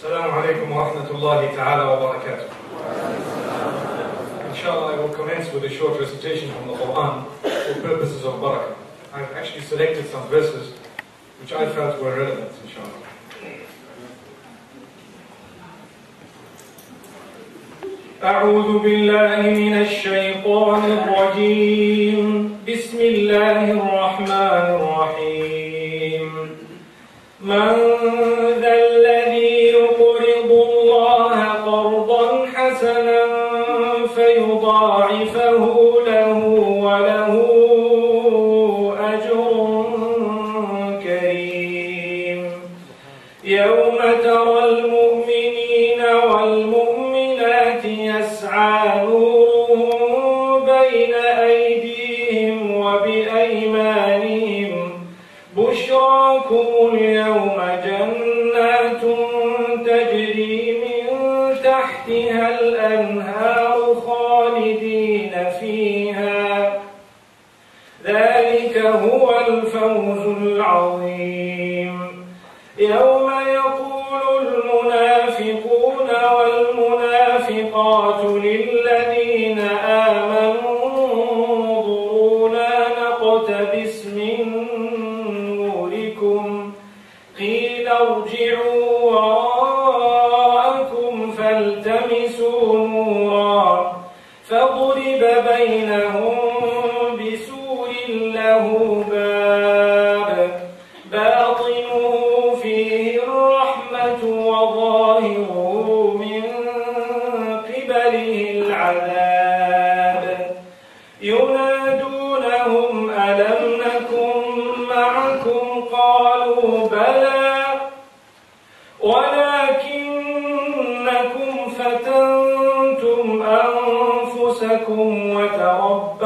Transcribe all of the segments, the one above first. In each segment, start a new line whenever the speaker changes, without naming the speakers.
السلام عليكم ورحمة الله تعالى وبركاته. Inshallah, I will commence with a short recitation from the Quran for purposes of barakah. I've actually selected some verses which I felt were relevant, inshallah. أعوذ بالله من الشيطان الرجيم بسم الله الرحمن الرحيم من Ang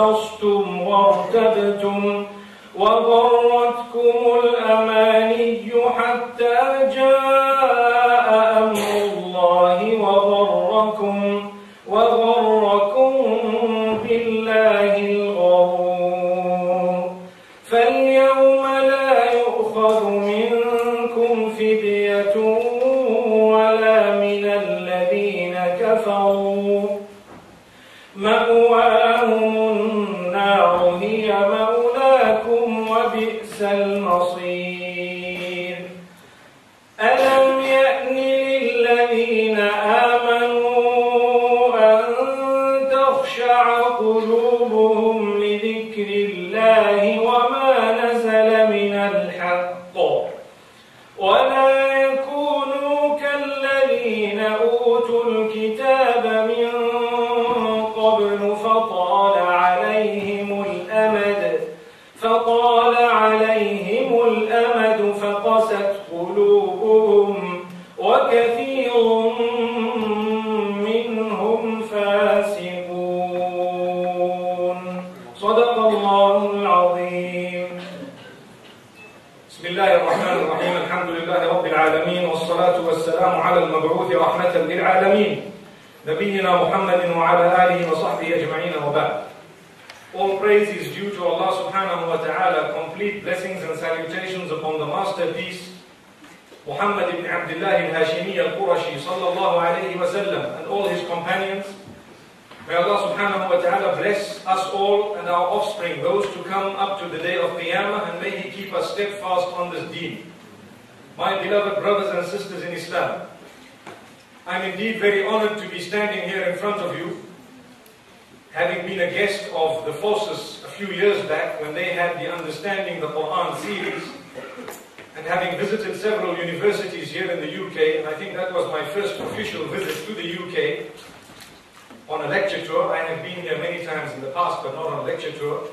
aos I'm indeed very honored to be standing here in front of you, having been a guest of the FOSIS a few years back when they had the Understanding the Quran series, and having visited several universities here in the UK, and I think that was my first official visit to the UK on a lecture tour. I have been here many times in the past, but not on a lecture tour.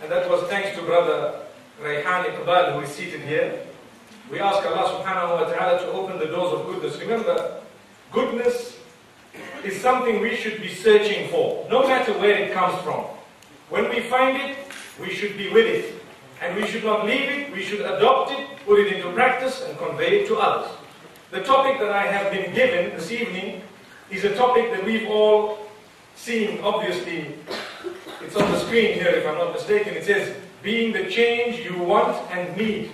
And that was thanks to brother Rayhan Iqbal, who is seated here. We ask Allah subhanahu wa ta'ala to open the doors of goodness. Remember, goodness is something we should be searching for, no matter where it comes from. When we find it, we should be with it. And we should not leave it, we should adopt it, put it into practice, and convey it to others. The topic that I have been given this evening is a topic that we've all seen, obviously. It's on the screen here, if I'm not mistaken. It says, being the change you want and need.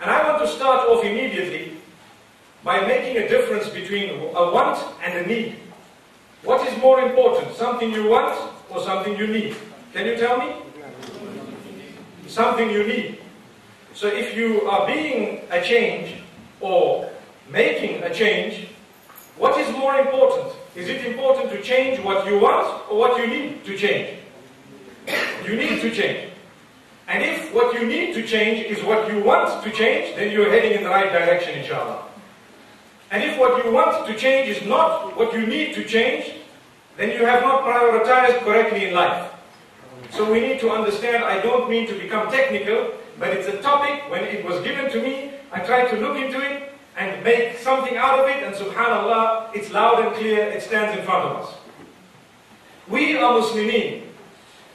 And I want to start off immediately by making a difference between a want and a need. What is more important, something you want or something you need? Can you tell me? Something you need. So if you are being a change or making a change, what is more important? Is it important to change what you want or what you need to change? You need to change. And if what you need to change is what you want to change, then you're heading in the right direction, inshallah. And if what you want to change is not what you need to change, then you have not prioritized correctly in life. So we need to understand, I don't mean to become technical, but it's a topic, when it was given to me, I tried to look into it and make something out of it, and subhanAllah, it's loud and clear, it stands in front of us. We are Muslimin.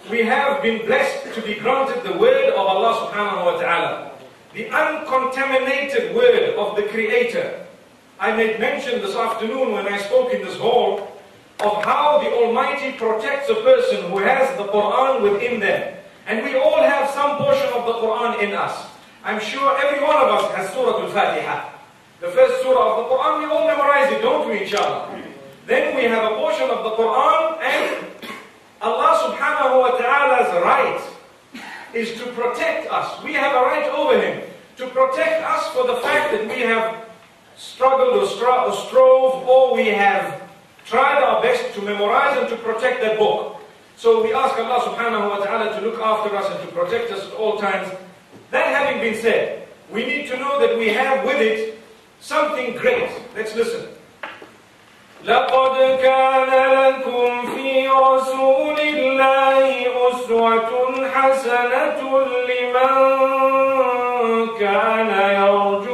We have been blessed to be granted the word of Allah subhanahu wa ta'ala. The uncontaminated word of the Creator. I made mention this afternoon when I spoke in this hall of how the Almighty protects a person who has the Quran within them. And we all have some portion of the Quran in us. I'm sure every one of us has Surah Al-Fatiha. The first surah of the Quran, we all memorize it, don't we, inshallah? Then we have a portion of the Quran and Allah subhanahu wa ta'ala's right is to protect us. We have a right over Him to protect us for the fact that we have struggled or, or strove or we have tried our best to memorize and to protect that book. So we ask Allah subhanahu wa ta'ala to look after us and to protect us at all times. That having been said, we need to know that we have with it something great. Let's listen.
لقد كان لكم في رسول الله أسوة حسنة لمن كان يرجو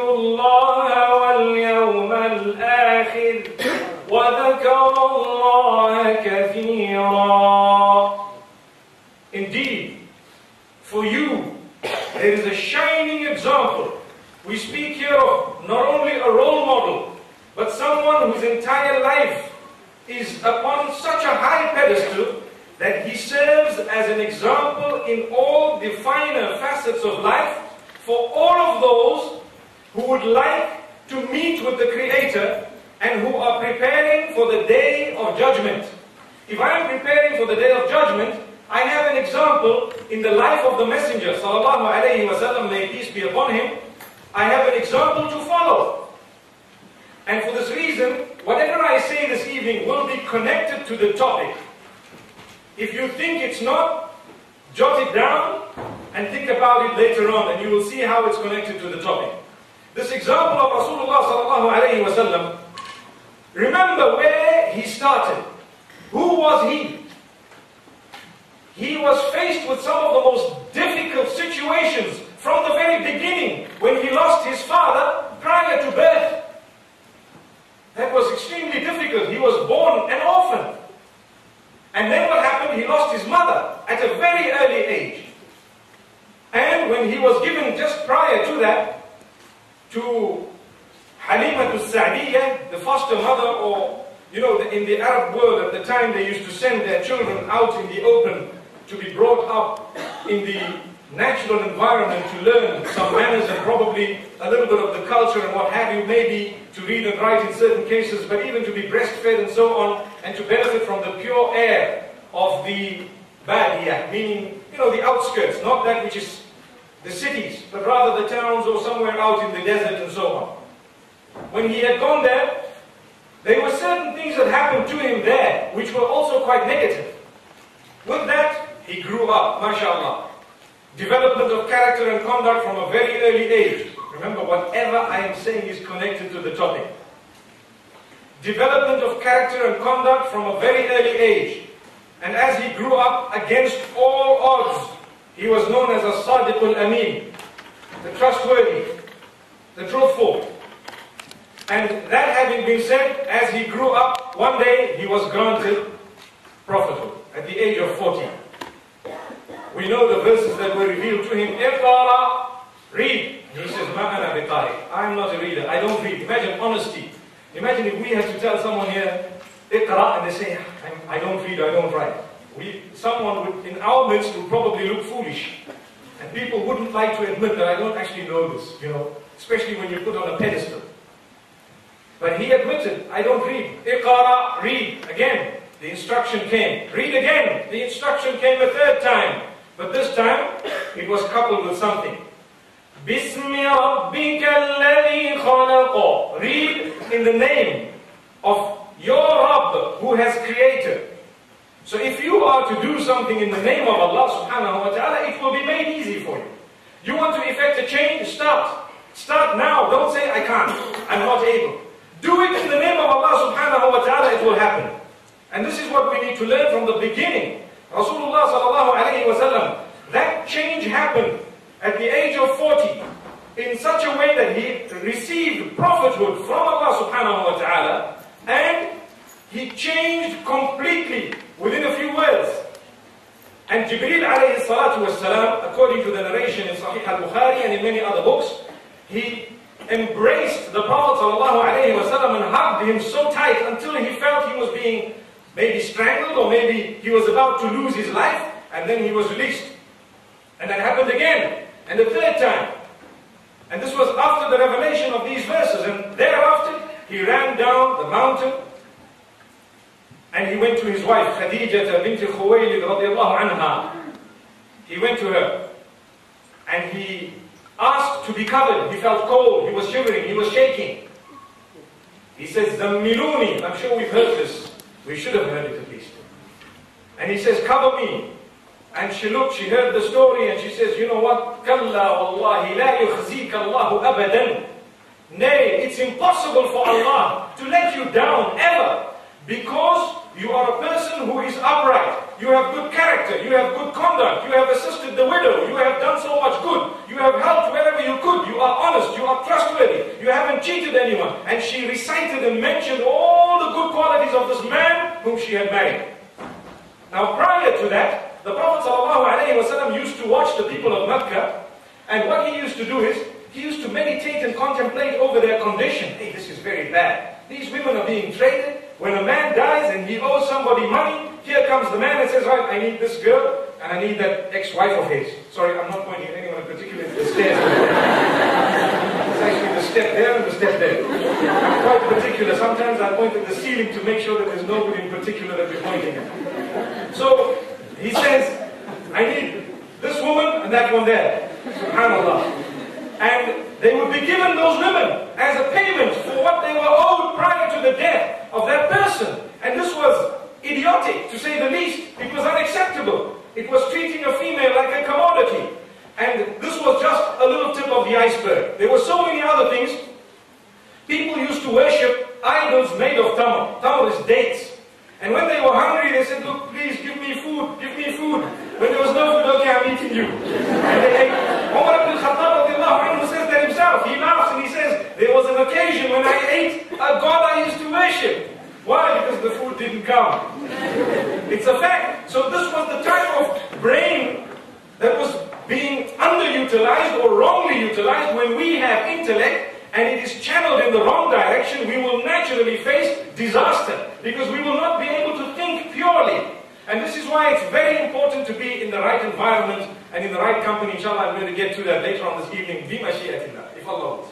Indeed, for you, there is a shining example. We speak here of not only a role model, but someone whose entire life is upon such a high pedestal that he serves as an example in all the finer facets of life for all of those who would like to meet with the Creator and who are preparing for the day of judgment. If I am preparing for the day of judgment, I have an example in the life of the Messenger, sallallahu alayhi wasallam, may peace be upon him. I have an example to follow. And for this reason, whatever I say this evening will be connected to the topic. If you think it's not, jot it down and think about it later on and you will see how it's connected to the topic. This example of Rasulullah sallallahu alayhi wasallam, remember where he started. Who was he? He was faced with some of the most difficult situations from the very beginning when he lost his father prior to birth. That was extremely difficult. He was born an orphan. And then what happened? He lost his mother at a very early age. And when he was given just prior to that, to Halima Sa'diyah, the foster mother, or, you know, in the Arab world at the time, they used to send their children out in the open to be brought up in the natural environment to learn some manners and probably a little bit of the culture and what have you, maybe to read and write in certain cases, but even to be breastfed and so on, and to benefit from the pure air of the Badiyah, meaning, you know, the outskirts, not that which is the cities, but rather the towns or somewhere out in the desert and so on. When he had gone there, there were certain things that happened to him there, which were also quite negative. With that, he grew up, mashallah development of character and conduct from a very early age. Remember, whatever I am saying is connected to the topic. Development of character and conduct from a very early age. And as he grew up against all odds, he was known as a Sadiq al-Amin, the trustworthy, the truthful. And that having been said, as he grew up, one day he was granted prophethood at the age of 40. We know the verses that were revealed to him. Iqara, read. He says, Ma'ana biqari. I'm not a reader. I don't read. Imagine honesty. Imagine if we had to tell someone here, Iqra, and they say, I don't read, I don't write. We, someone would, in our midst would probably look foolish. And people wouldn't like to admit that I don't actually know this, you know, especially when you're put on a pedestal. But he admitted, I don't read. Iqara, read. Again, the instruction came. Read again. The instruction came a third time. But this time, it was coupled with something. بِسْمِ رَبِّكَ الَّذِي خَلَقَ Read in the name of your Rabb who has created. So if you are to do something in the name of Allah subhanahu wa ta'ala, it will be made easy for you. You want to effect a change? Start. Start now. Don't say, I can't. I'm not able. Do it in the name of Allah subhanahu wa ta'ala, it will happen. And this is what we need to learn from the beginning. Rasulullah sallallahu alayhi wa sallam, that change happened at the age of 40 in such a way that he received prophethood from Allah subhanahu wa ta'ala and he changed completely within a few words. And Jibreel alayhi salatu wasalam, according to the narration in Sahih al-Bukhari and in many other books, he embraced the Prophet alayhi and hugged him so tight until he felt he was being maybe strangled or maybe he was about to lose his life and then he was released. And that happened again. And the third time. And this was after the revelation of these verses. And thereafter, he ran down the mountain and he went to his wife, Khadijah bint Khuwaylid radiallahu anha. He went to her and he asked to be covered. He felt cold, he was shivering, he was shaking. He says, Zammiluni. I'm sure we've heard this. We should have heard it at least. And he says, cover me. And she looked, she heard the story, and she says, you know what? Kalla wallahi la yukhzika Allahu abadan. Nay, it's impossible for Allah to let you down ever. Because you are a person who is upright. You have good character. You have good conduct. You have assisted the widow. You have done so much good. You have helped wherever you could. You are honest. You are trustworthy. You haven't cheated anyone. And she recited and mentioned all the good qualities of this man whom she had married. Now prior to that, the Prophet ﷺ used to watch the people of Mecca, and what he used to do is, he used to meditate and contemplate over their condition. Hey, this is very bad. These women are being traded. When a man dies and he owes somebody money, here comes the man and says, right, I need this girl, and I need that ex-wife of his. Sorry, I'm not pointing at anyone in particular, it's the stairs. it's actually the step there and the step there. I'm quite particular. Sometimes I point at the ceiling to make sure that there's nobody in particular that we're pointing at. So, he says, I need this woman and that one there. SubhanAllah. And they would be given those women as a payment for what they were owed prior to the death of that person. And this was idiotic, to say the least. It was unacceptable. It was treating a female like a commodity. And this was just a little tip of the iceberg. There were so many other things. People used to worship idols made of tamar. Tamar is dates. And when they were hungry, they said, look, please give me food, give me food. When there was no food, okay, I'm eating you. And they ate. Umar ibn Khattab says that himself. He laughs and he says, there was an occasion when I ate a god I used to worship. Why? Because the food didn't come. It's a fact. So this was the type of brain that was being underutilized or wrongly utilized when we have intellect and it is channeled in the wrong direction, we will naturally face disaster because we will not be able to think purely. And this is why it's very important to be in the right environment and in the right company. Inshallah, I'm going to get to that later on this evening. if Allah wants.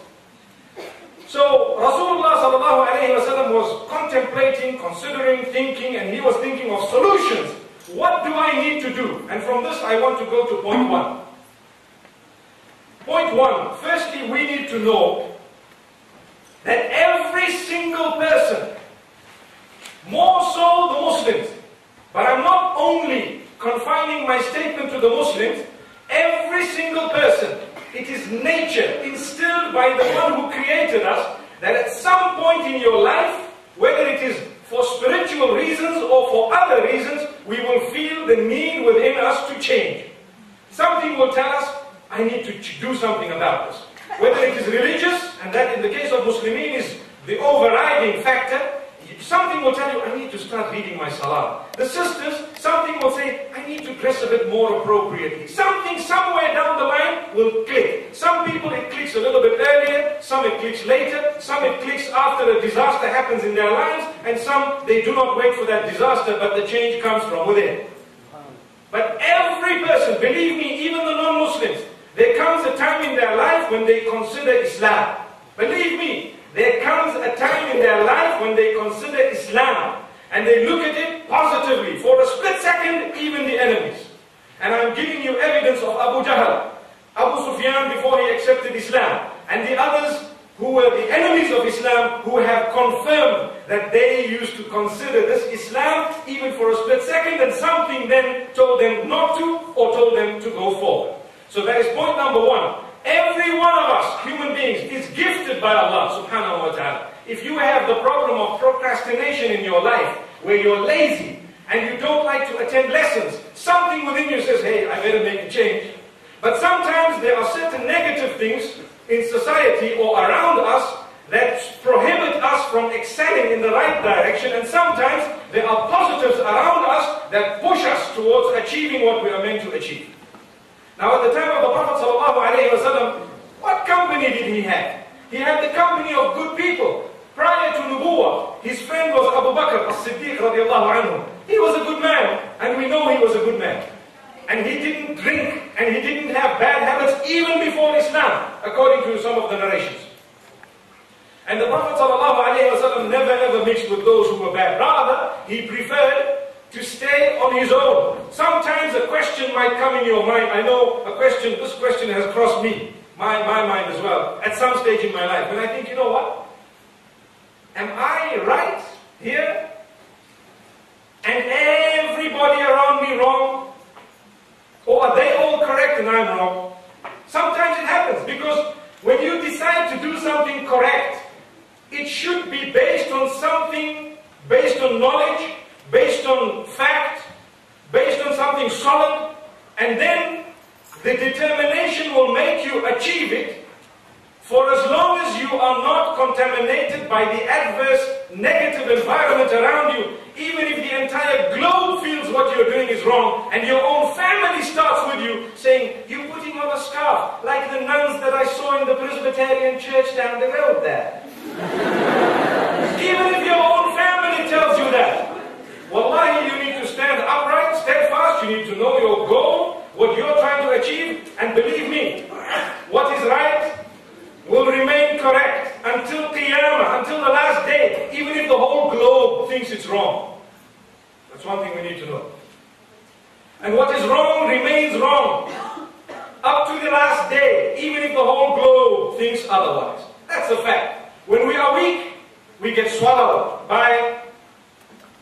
So Rasulullah sallallahu wasallam was contemplating, considering, thinking, and he was thinking of solutions. What do I need to do? And from this I want to go to point one. Point one. Firstly, we need to know that every single person, more so the Muslims, but I'm not only confining my statement to the Muslims, every single person, it is nature instilled by the one who created us that at some point in your life, whether it is for spiritual reasons or for other reasons, we will feel the need within us to change. Something will tell us, I need to do something about this. Whether it is religious, and that in the case of Muslimin is the overriding factor, something will tell you, I need to start reading my salah. The sisters, something will say, I need to dress a bit more appropriately. Something somewhere down the line will click. Some people it clicks a little bit earlier, some it clicks later, some it clicks after a disaster happens in their lives, and some they do not wait for that disaster, but the change comes from within. But every person, believe me, even the non-Muslims, there comes a time in their life when they consider Islam. Believe me, there comes a time in their life when they consider Islam and they look at it positively. For a split second, even the enemies. And I'm giving you evidence of Abu Jahl, Abu Sufyan before he accepted Islam, and the others who were the enemies of Islam who have confirmed that they used to consider this Islam even for a split second and something then told them not to or told them to go forward. So that is point number one. Every one of us, human beings, is gifted by Allah subhanahu wa ta'ala. If you have the problem of procrastination in your life, where you're lazy and you don't like to attend lessons, something within you says, hey, I better make a change. But sometimes there are certain negative things in society or around us that prohibit us from excelling in the right direction, and sometimes there are positives around us that push us towards achieving what we are meant to achieve. Now, at the time of the Prophet ﷺ, what company did he have? He had the company of good people. Prior to Nubuwah, his friend was Abu Bakr as-Siddiq radiallahu anhu. He was a good man, and we know he was a good man and he didn't drink and he didn't have bad habits even before Islam, according to some of the narrations. And the Prophet ﷺ never ever mixed with those who were bad. Rather, he preferred to stay on his own. Sometimes a question might come in your mind. I know a question, this question has crossed me, my, my mind as well, at some stage in my life. And I think, you know what? Am I right here? And everybody around me wrong? Or are they all correct and I'm wrong? Sometimes it happens because when you decide to do something correct, it should be based on something, based on knowledge, based on fact, based on something solid, and then the determination will make you achieve it for as long as you are not contaminated by the adverse negative environment around you, even if the entire globe feels what you're doing is wrong, and your own family starts with you saying, You're putting on a scarf, like the nuns that I saw in the Presbyterian church down the road there. even if your own family tells you that. Wallahi, you need to stand upright, steadfast, you need to know your goal, what you're trying to achieve, and believe me, what is right will remain correct until Qiyamah, until the last day, even if the whole globe thinks it's wrong. That's one thing we need to know. And what is wrong remains wrong up to the last day, even if the whole globe thinks otherwise. That's a fact. When we are weak, we get swallowed by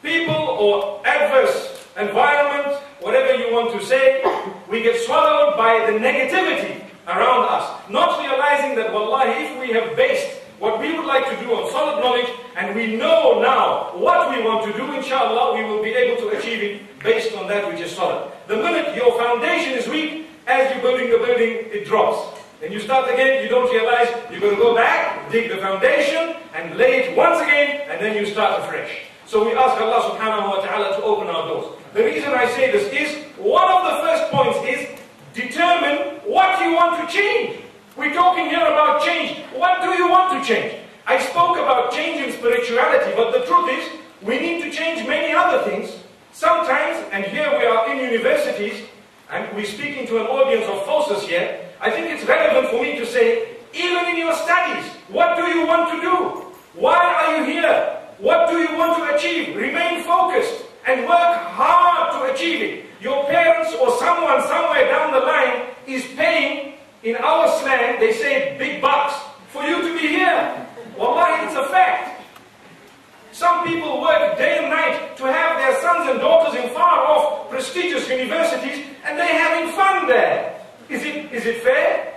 people or adverse environment, whatever you want to say. We get swallowed by the negativity around us, not realizing that, wallahi, if we have based what we would like to do on solid knowledge, and we know now what we want to do, inshallah, we will be able to achieve it based on that which is solid. The minute your foundation is weak, as you're building the building, it drops. Then you start again, you don't realize, you're going to go back, dig the foundation, and lay it once again, and then you start afresh. So we ask Allah subhanahu wa ta'ala to open our doors. The reason I say this is, one of the first points is, determine what you want to change. We're talking here about change. What do you want to change? I spoke about change in spirituality, but the truth is, we need to change many other things. Sometimes, and here we are in universities, and we're speaking to an audience of FOSIS here, I think it's relevant for me to say, even in your studies, what do you want to do? Why are you here? What do you want to achieve? Remain focused and work hard to achieve it. Your parents or someone somewhere down the line is paying, in our slang, they say big bucks, for you to be here. Wallahi, it's a fact. Some people work day and night to have their sons and daughters in far off prestigious universities and they're having fun there. Is it, is it fair?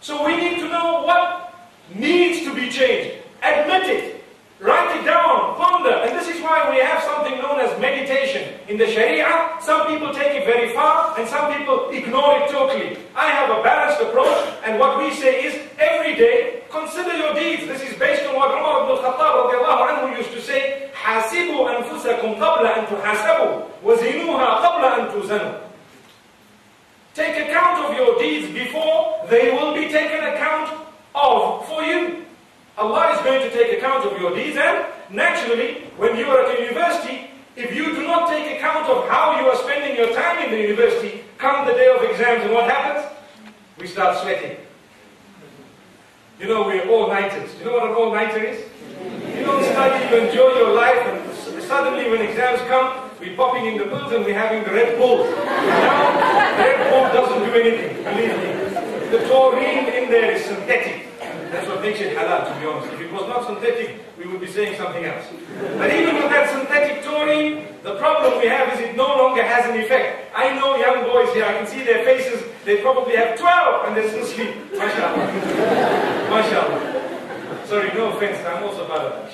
So we need to know what needs to be changed. Admit it. Write it down, ponder. And this is why we have something known as meditation. In the Sharia, some people take it very far and some people ignore it totally. I have a balanced approach and what we say is every day, consider your deeds. This is based on what Umar ibn al-Khattab anhu used to say, حاسبوا أنفسكم قبل أن تحاسبوا وزنوها قبل أن توزنوا. Take account of your deeds before they will be taken account of for you. Allah is going to take account of your deeds and naturally, when you are at university, if you do not take account of how you are spending your time in the university, come the day of exams and what happens? We start sweating. You know, we're all-nighters. You know what an all-nighter is? You don't study, you enjoy your life, and suddenly when exams come, we're popping in the pills and we're having the Red Bull. Now, Red Bull doesn't do anything, believe me. The taurine in there is synthetic. Makes it halal, to be honest. If it was not synthetic, we would be saying something else. But even with that synthetic taurine, the problem we have is it no longer has an effect. I know young boys here, I can see their faces, they probably have 12 and they're still asleep. MashaAllah. MashaAllah. Sorry, no offense, I'm also part of that.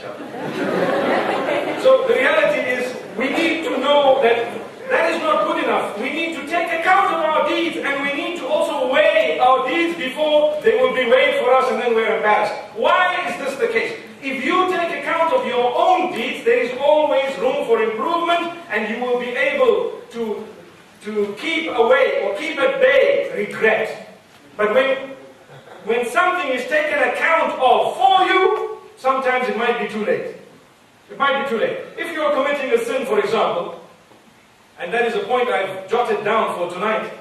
So the reality is, we need to know that that is not good enough. We need to take account of our deeds and we need weigh our deeds before they will be weighed for us and then we're embarrassed. Why is this the case? If you take account of your own deeds, there is always room for improvement and you will be able to, to keep away or keep at bay regret. But when, when something is taken account of for you, sometimes it might be too late. It might be too late. If you're committing a sin, for example, and that is a point I've jotted down for tonight.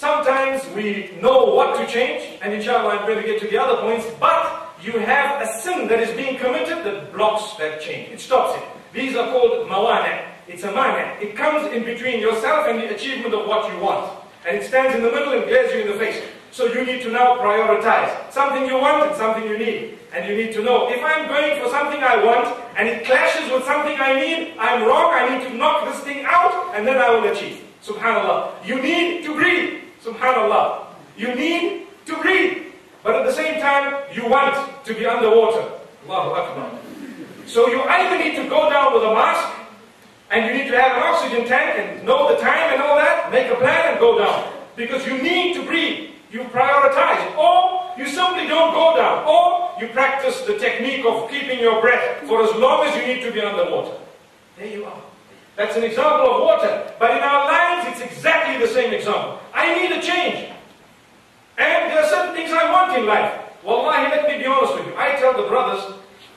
Sometimes we know what to change, and inshallah I'm going to get to the other points, but you have a sin that is being committed that blocks that change. It stops it. These are called mawana. It's a mana. It comes in between yourself and the achievement of what you want. And it stands in the middle and glares you in the face. So you need to now prioritize. Something you want and something you need. And you need to know, if I'm going for something I want, and it clashes with something I need, I'm wrong, I need to knock this thing out, and then I will achieve. Subhanallah. You need to breathe. Subhanallah. You need to breathe. But at the same time, you want to be underwater. Allahu Akbar. So you either need to go down with a mask, and you need to have an oxygen tank, and know the time and all that, make a plan and go down. Because you need to breathe. You prioritize. Or you simply don't go down. Or you practice the technique of keeping your breath for as long as you need to be underwater. There you are. That's an example of water. But in our lives, it's exactly the same example. I need a change. And there are certain things I want in life. Wallahi, let me be honest with you. I tell the brothers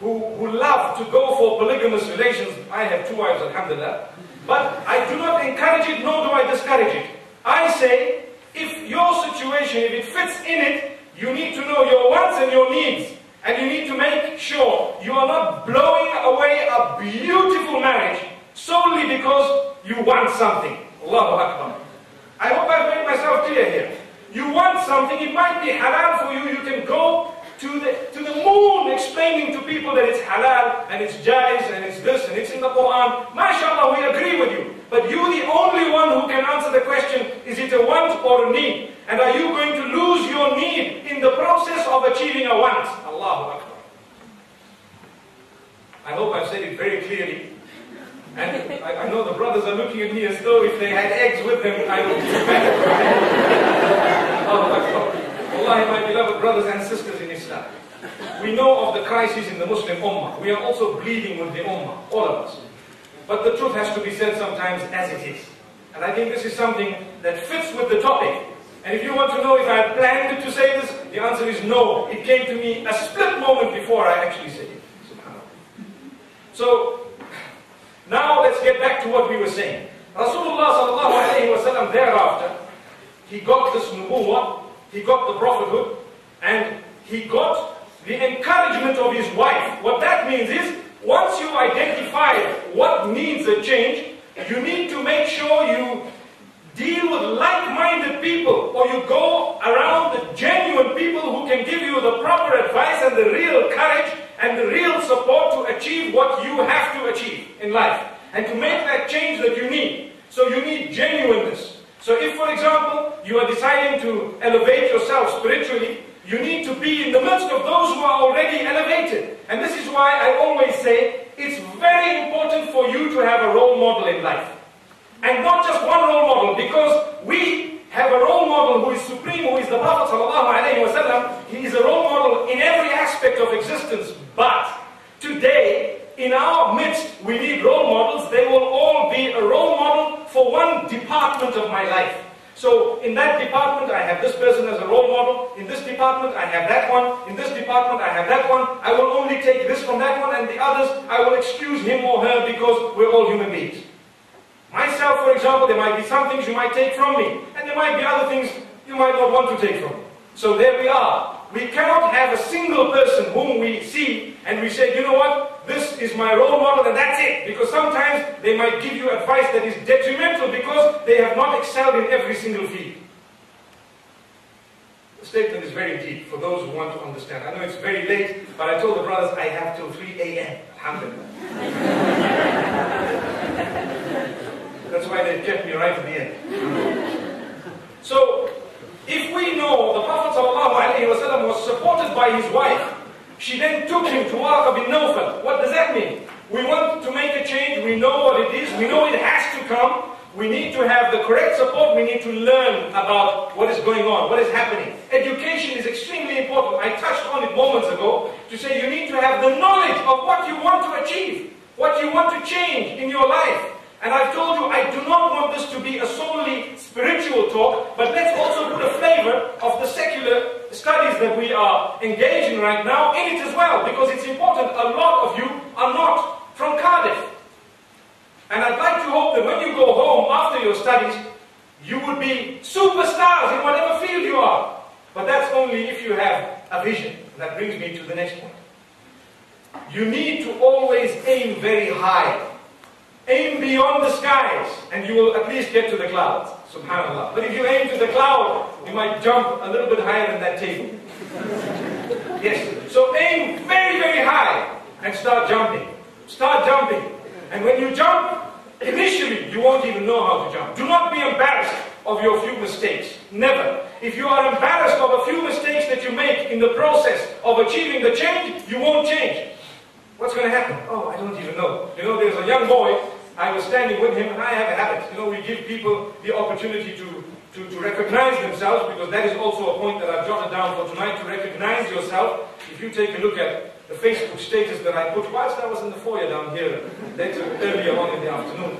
who, who love to go for polygamous relations, I have two wives, alhamdulillah. But I do not encourage it, nor do I discourage it. I say, if your situation, if it fits in it, you need to know your wants and your needs. And you need to make sure you are not blowing away a beautiful marriage solely because you want something. Allahu Akbar. I hope I've made myself clear here. You want something, it might be halal for you, you can go to the, to the moon explaining to people that it's halal and it's jais and it's this and it's in the Quran. MashaAllah, we agree with you. But you're the only one who can answer the question, is it a want or a need? And are you going to lose your need in the process of achieving a want? Allahu Akbar. I hope I've said it very clearly. And I, I, know the brothers are looking at me as though if they had eggs with them, I would be better. Allahu Akbar. Wallahi, my beloved brothers and sisters in Islam. We know of the crisis in the Muslim Ummah. We are also bleeding with the Ummah, all of us. But the truth has to be said sometimes as it is. And I think this is something that fits with the topic. And if you want to know if I planned to say this, the answer is no. It came to me a split moment before I actually said it. So, now let's get back to what we were saying. Rasulullah thereafter, he got this nubuwwah, he got the prophethood, and he got the encouragement of his wife. What that means is, once you identify what needs a change, you need to make sure you deal with like-minded people, or you go around the genuine people who can give you the proper advice and the real courage and the real support to achieve what you have to achieve in life, and to make that change that you need. So you need genuineness. So if, for example, you are deciding to elevate yourself spiritually, you need to be in the midst of those who are already elevated. And this is why I always say it's very important for you to have a role model in life. And not just one role model, because we have a role model who is supreme, who is the Prophet. He is a role model in every aspect of existence. But today, in our midst, we need role models. They will all be a role model for one department of my life. So in that department, I have this person as a role model. In this department, I have that one. In this department, I have that one. I will only take this from that one, and the others, I will excuse him or her because we're all human beings. Myself, for example, there might be some things you might take from me, and there might be other things you might not want to take from me. So there we are. We cannot have a single person whom we see and we say, you know what, this is my role model and that's it. Because sometimes they might give you advice that is detrimental because they have not excelled in every single field. The statement is very deep for those who want to understand. I know it's very late, but I told the brothers I have till 3 a.m. Alhamdulillah. That's why they kept me right at the end. So, if we know the Prophet ﷺ was supported by his wife, she then took him to Warqa bin Nawfal. What does that mean? We want to make a change, we know what it is, we know it has to come, we need to have the correct support, we need to learn about what is going on, what is happening. Education is extremely important. I touched on it moments ago to say you need to have the knowledge of what you want to achieve, what you want to change in your life. And I've told you, I do not want this to be a solely spiritual talk, but let's also put a flavor of the secular studies that we are engaging right now in it as well, because it's important. A lot of you are not from Cardiff. And I'd like to hope that when you go home after your studies, you would be superstars in whatever field you are. But that's only if you have a vision. That brings me to the next point. You need to always aim very high. Aim beyond the skies, and you will at least get to the clouds. Subhanallah. But if you aim to the cloud, you might jump a little bit higher than that table. yes. So aim very, very high and start jumping. Start jumping. And when you jump, initially you won't even know how to jump. Do not be embarrassed of your few mistakes. Never. If you are embarrassed of a few mistakes that you make in the process of achieving the change, you won't change. What's going to happen? Oh, I don't even know. You know, there's a young boy, I was standing with him, and I have a habit. You know, we give people the opportunity to, to, to recognize themselves, because that is also a point that I've jotted down for tonight, to recognize yourself. If you take a look at the Facebook status that I put whilst I was in the foyer down here later, earlier on in the afternoon,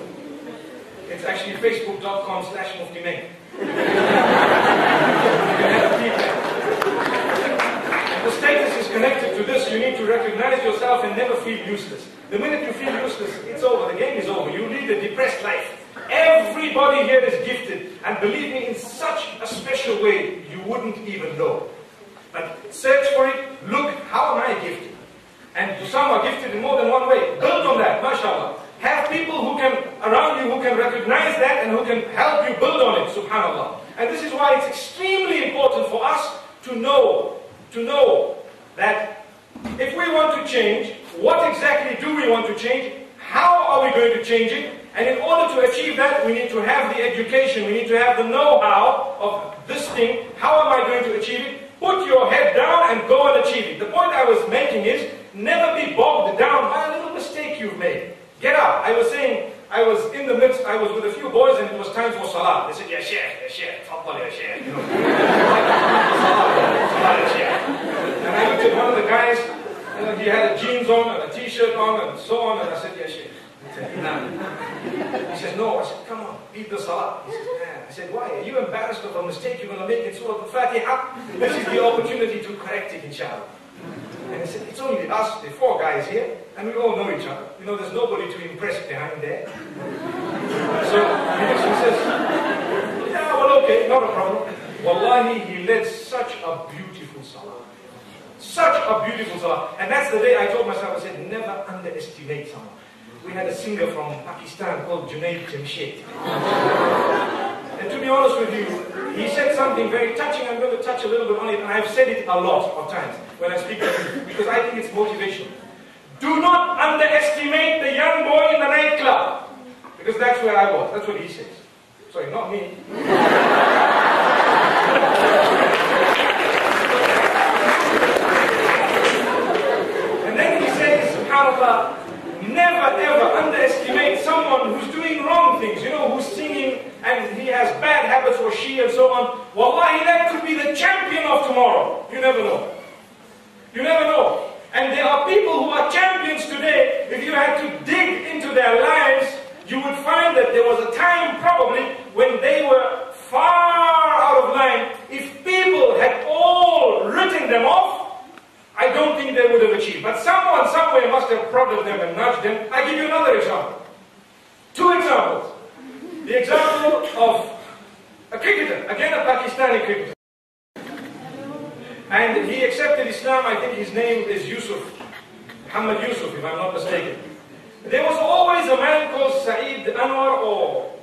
it's actually facebook.com slash muftimenk. the status is connected to this. You need to recognize yourself and never feel useless. The minute you feel useless, it's over. The game is over. You lead a depressed life. Everybody here is gifted. And believe me, in such a special way, you wouldn't even know. But search for it. Look, how am I gifted? And some are gifted in more than one way. Build on that, mashallah. Have people who can, around you, who can recognize that and who can help you build on it, subhanAllah. And this is why it's extremely important for us to know to know that if we want to change, what exactly do we want to change? How are we going to change it? And in order to achieve that, we need to have the education, we need to have the know-how of this thing. How am I going to achieve it? Put your head down and go and achieve it. The point I was making is, never be bogged down by a little mistake you've made. Get up. I was saying, I was in the midst, I was with a few boys and it was time for salah. They said, yeah, sheikh, yeah, sheikh, tfaddal, ya sheikh. You know. salah, ya sheikh. And I looked at one of the guys, you know, he had jeans on and a t-shirt on and so on, and I said, yes, sheikh. He said, nah. He said, no. I said, come on, beat the salah. He said, yeah. I said, why? Are you embarrassed of a mistake you're going to make in Surah Al-Fatiha? This is the opportunity to correct it, inshallah. And he said, it's only us, the four guys here, and we all know each other. You know, there's nobody to impress behind there. so he says, yeah, well, okay, not a problem. Wallahi, he led such a beautiful salah. Such a beautiful salah. And that's the day I told myself, I said, never underestimate someone. We had a singer from Pakistan called Junaid Jamshed. and to be honest with you, he said something very touching. I'm going to touch a little bit on it, and I've said it a lot of times when I speak to him, because I think it's motivation. Do not underestimate the young boy in the nightclub. Because that's where I was. That's what he says. Sorry, not me. and then he subhanAllah, never ever underestimate someone who's doing wrong things, you know, who's singing and he has bad habits or she and so on. Wallahi, that could be the champion of tomorrow. You never know. You never know. And there are people who are champions today. If you had to dig into their lives, you would find that there was a time probably when they were far out of line. If people had all written them off, I don't think they would have achieved. But someone somewhere must have prodded them and nudged them. I give you another example. Two examples. The example of a cricketer, again a Pakistani cricketer. And he accepted Islam, I think his name is Yusuf. Muhammad Yusuf, if I'm not mistaken. There was always a man called Saeed Anwar or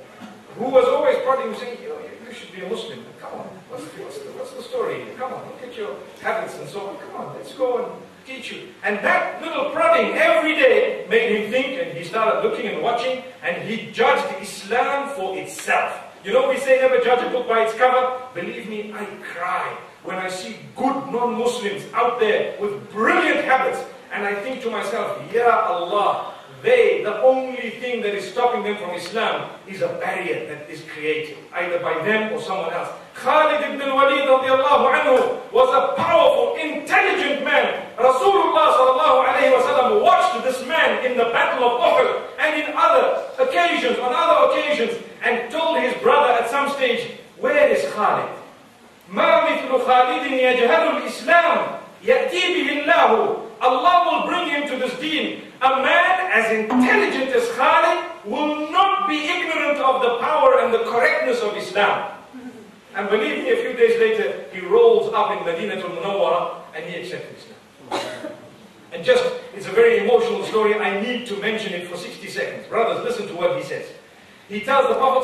who was always prodding him saying, you, you should be a Muslim. Come on, what's, what's, the, what's the story? Come on, look at your habits and so on. Come on, let's go and teach you. And that little prodding every day made him think and he started looking and watching and he judged Islam for itself. You know, we say never judge a book by its cover. Believe me, I cry when I see good non-Muslims out there with brilliant habits and I think to myself, Ya Allah, they, the only thing that is stopping them from Islam is a barrier that is created, either by them or someone else. Khalid ibn al-Walid anhu was a powerful, intelligent man. Rasulullah sallallahu alayhi wasallam watched this man in the battle of Uhud and in other occasions, on other occasions, and told his brother at some stage, where is Khalid? ما مثل خالد يجهل الإسلام يأتي به الله Allah will bring him to this deen. A man as intelligent as Khalid will not be ignorant of the power and the correctness of Islam. And believe me, a few days later, he rolls up in Medina to Munawwara and he accepts Islam. and just, it's a very emotional story. I need to mention it for 60 seconds. Brothers, listen to what he says. He tells the Prophet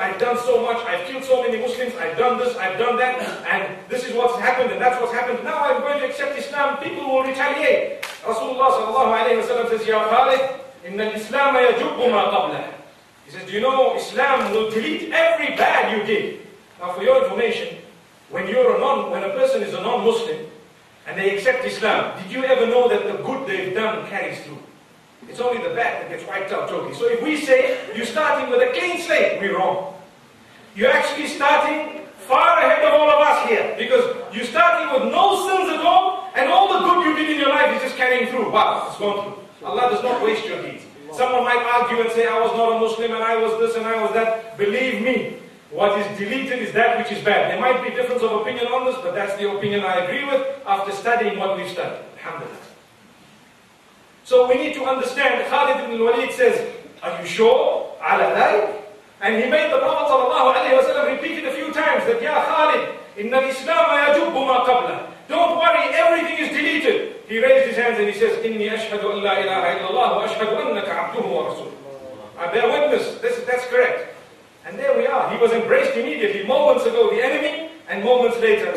i've done so much, I've killed so many Muslims, I've done this, I've done that, and this is what's happened, and that's what's happened. Now I'm going to accept Islam, people will retaliate. Rasulullah ﷺ says, Ya Khalid, Inna Islam yajubbu ma qabla. He says, do you know, Islam will delete every bad you did. Now for your information, when you're a non, when a person is a non-Muslim, and they accept Islam, did you ever know that the good they've done carries through? It's only the bad that gets wiped out totally. So if we say you're starting with a clean slate, we're wrong. You're actually starting far ahead of all of us here because you're starting with no sins at all and all the good you did in your life is just carrying through. Wow, it's gone through. Allah does not waste your deeds. Someone might argue and say, I was not a Muslim and I was this and I was that. Believe me, what is deleted is that which is bad. There might be difference of opinion on this, but that's the opinion I agree with after studying what we've studied. Alhamdulillah. So we need to understand, Khalid ibn Walid says, Are you sure? Ala? And he made the Prophet ﷺ repeat it a few times that, Ya Khalid, inna al-Islam yajubbu ma qabla. Don't worry, everything is deleted. He raised his hands and he says, Inni ashhadu an la ilaha illallah wa ashhadu annaka abduhu wa rasuluh. I bear witness. This, that's correct. And there we are. He was embraced immediately. Moments ago, the enemy, and moments later,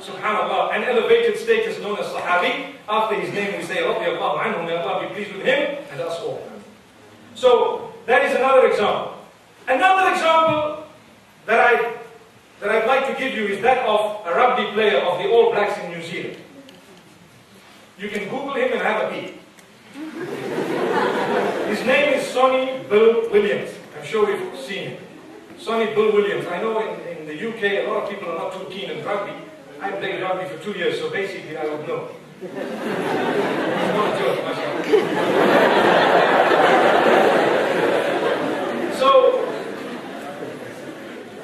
subhanAllah, an elevated status known as Sahabi. After his name we say, radiallahu anhu, may Allah be pleased with him and us all. So, that is another example. Another example that, I, that I'd like to give you is that of a rugby player of the All Blacks in New Zealand. You can Google him and have a peek. His name is Sonny Bill Williams. I'm sure you've seen him. Sonny Bill Williams. I know in, in the UK a lot of people are not too keen on rugby. I played rugby for two years, so basically I would know. myself. so,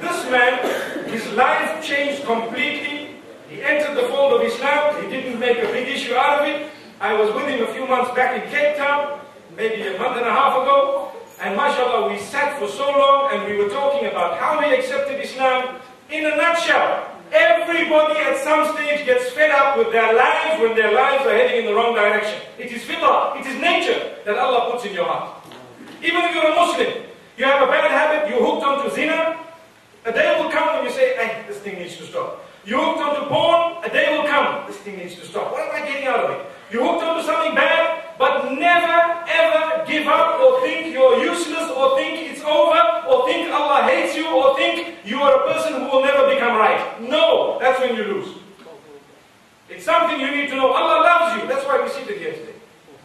this man, his life changed completely. He entered the fold of Islam. He didn't make a big issue out of it. I was with him a few months back in Cape Town, maybe a month and a half ago. And mashallah, we sat for so long and we were talking about how we accepted Islam in a nutshell. Everybody at some stage gets fed up with their lives when their lives are heading in the wrong direction. It is fitrah, it is nature that Allah puts in your heart. Even if you're a Muslim, you have a bad habit, you're hooked onto zina, a day will come when you say, hey, this thing needs to stop. You're hooked onto porn, a day will come, this thing needs to stop. What am I getting out of it? You're hooked onto something bad, but never ever give up or think you're useless or think it's over or think Allah hates you or think you are a person who will never become right. No, that's when you lose. It's something you need to know. Allah loves you. That's why we seated here today.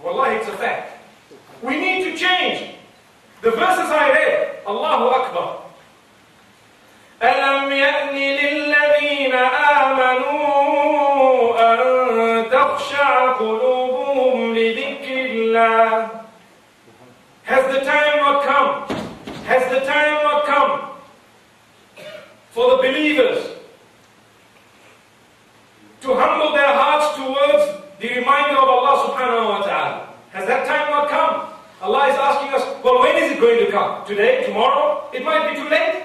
Wallahi, it's a fact. We need to change. The verses I read, Allahu Akbar. ألم يأن للذين uh, has the time not come? Has the time not come for the believers to humble their hearts towards the reminder of Allah subhanahu wa ta'ala? Has that time not come? Allah is asking us, well, when is it going to come? Today? Tomorrow? It might be too late.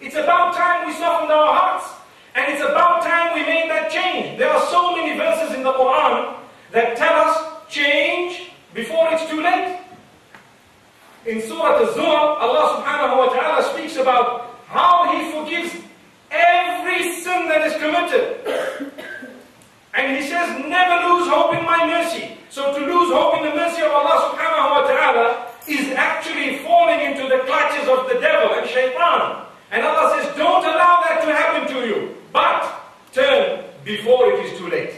It's about time we softened our hearts. And it's about time we made that change. There are so many verses in the Quran that tell us change before it's too late. In Surah Al-Zumar, Allah subhanahu wa ta'ala speaks about how He forgives every sin that is committed. And He says, never lose hope in my mercy. So to lose hope in the mercy of Allah subhanahu wa ta'ala is actually falling into the clutches of the devil and shaitan. And Allah says, don't allow that to happen to you. But turn before it is too late.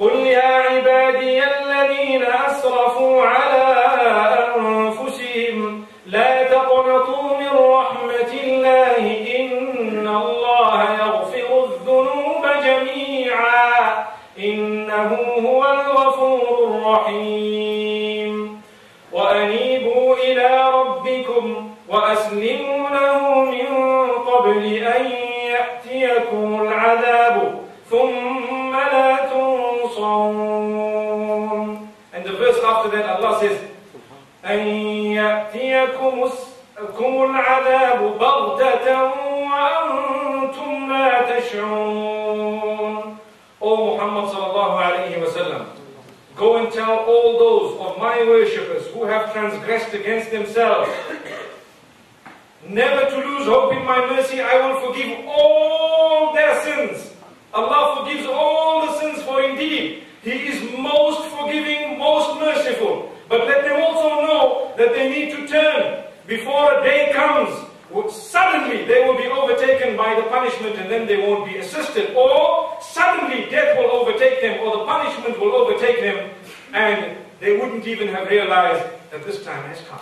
قل يا عبادي الذين أسرفوا على أنفسهم لا تقنطوا من رحمة الله إن الله يغفر الذنوب جميعا إنه هو الغفور الرحيم. وأنيبوا إلى ربكم وأسلموا له من قبل أن يأتيكم العذاب تنصرون
And the verse after that, Allah says,
أن يأتيكم العذاب بغتة وأنتم لا تشعرون
O Muhammad sallallahu alayhi wa sallam, go and tell all those of my worshippers who have transgressed against themselves, never to lose hope in my mercy, I will forgive all their sins. Allah forgives all the sins, for indeed, He is most forgiving, most merciful. But let them also know that they need to turn before a day comes. Suddenly they will be overtaken by the punishment and then they won't be assisted. Or suddenly death will overtake them or the punishment will overtake them and they wouldn't even have realized that this time has come.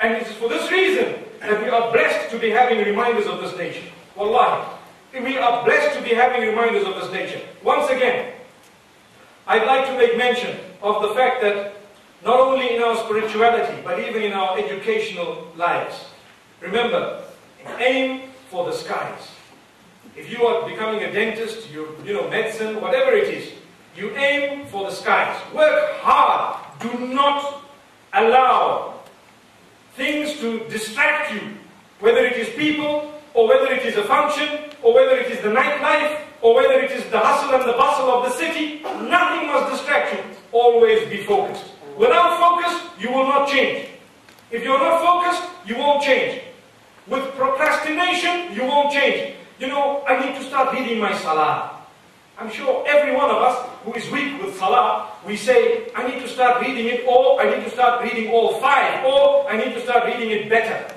And it is for this reason that we are blessed to be having reminders of this nature. Wallahi. We are blessed to be having reminders of this nature. Once again, I'd like to make mention of the fact that not only in our spirituality, but even in our educational lives, remember, aim for the skies. If you are becoming a dentist, you, you know, medicine, whatever it is, you aim for the skies. Work hard. Do not allow things to distract you, whether it is people, or whether it is a function, or whether it is the nightlife, or whether it is the hustle and the bustle of the city. Nothing must distract you. Always be focused. Without focus, you will not change. If you're not focused, you won't change. With procrastination, you won't change. You know, I need to start reading my salah. I'm sure every one of us who is weak with salah, we say, I need to start reading it, or I need to start reading all five, or I need to start reading it better.